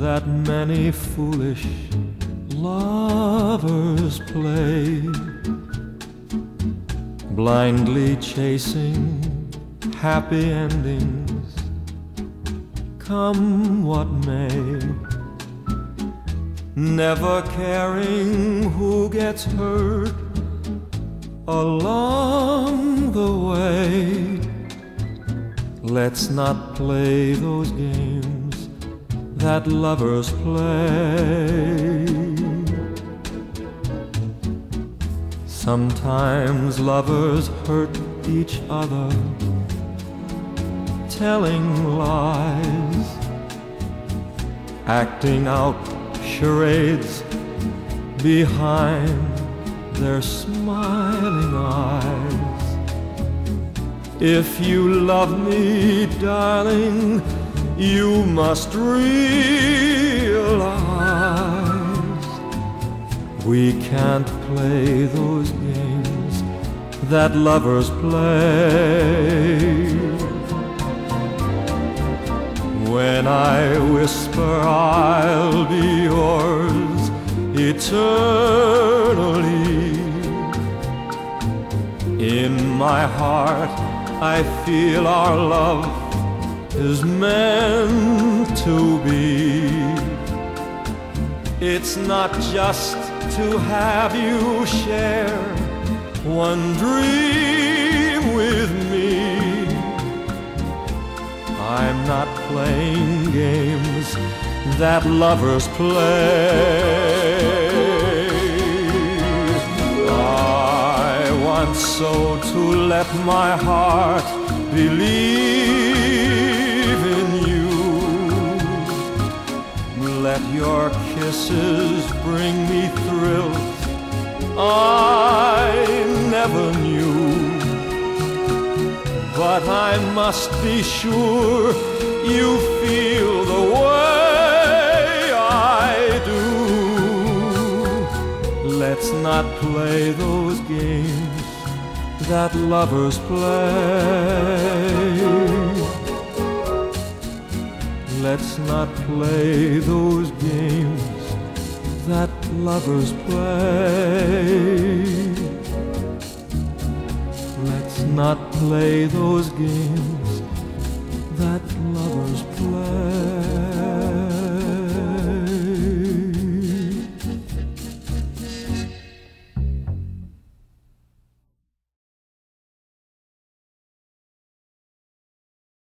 many foolish lovers play, blindly chasing happy endings, come what may, never caring who gets hurt along the way. Let's not play those games that lovers play. Sometimes lovers hurt each other, telling lies, acting out charades behind their smiling eyes. If you love me, darling, you must realize we can't play those games that lovers play. When I whisper I'll be yours eternally, in my heart I feel our love is meant to be. It's not just to have you share one dream with me. I'm not playing games that lovers play. I want so to let my heart believe Let your kisses bring me thrills I never knew. But I must be sure you feel the way I do. Let's not play those games that lovers play. Let's not play those games that lovers play. Let's not play those games that lovers play.